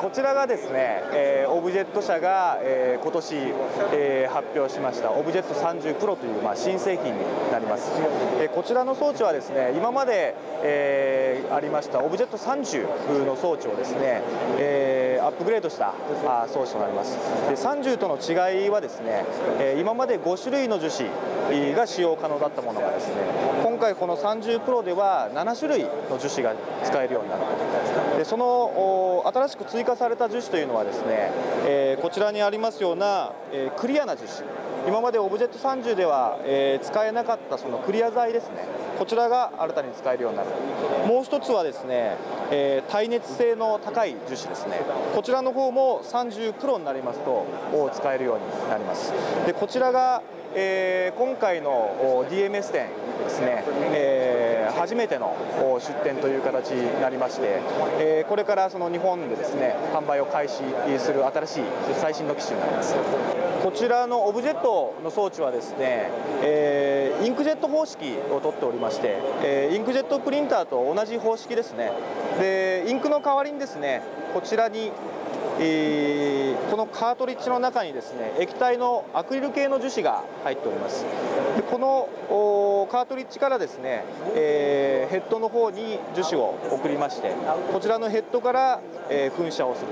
こちらがですね、えー、オブジェット社が、えー、今年、えー、発表しましたオブジェット30プロという、まあ、新製品になります、え、こちらの装置はですね今まで、え、ありましたオブジェット30の装置をですね、え、アップグレードしたあ装置となります。で30との違いはですね、え、今まで5種類の樹脂が使用可能だったものがですね今回この30プロでは7種類の樹脂が使えるようになるでその新しく追加された樹脂というのはですね、え、こちらにありますような、え、クリアな樹脂。今までオブジェット30では、えー、使えなかったそのクリア材ですね。こちらが新たに使えるようになる。もう一つはですね、えー、耐熱性の高い樹脂ですね。こちらの方も30プロになりますと使えるようになります。でこちらがえー、今回の DMS 展ですね、えー、初めての出展という形になりまして、えー、これからその日本でですね販売を開始する新しい最新の機種になります。こちらのオブジェットの装置はですね、えー、インクジェット方式をとっておりまして、えー、インクジェットプリンターと同じ方式ですね。でインクの代わりにですねこちらにえー、このカートリッジの中にですね液体のアクリル系の樹脂が入っております。でこのカートリッジからですね、えー、ヘッドの方に樹脂を送りましてこちらのヘッドから、えー、噴射をする。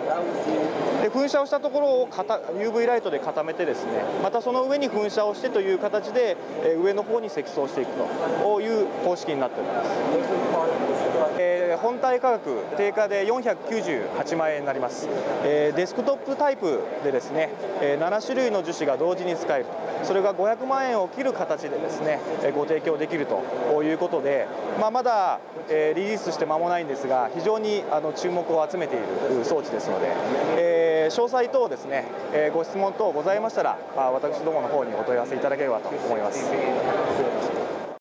で噴射をしたところを UV ライトで固めてですねまたその上に噴射をしてという形で、えー、上の方に積層していくという方式になっております、えー、本体価格定価で498万円になります、えー、デスクトップタイプでですね、7種類の樹脂が同時に使えるそれが500万円を切る形でですねご提供できるということで、まあ、まだリリースして間もないんですが非常にあの注目を集めている装置ですので、えー、詳細等ですねご質問等ございましたら私どもの方にお問い合わせいただければと思います。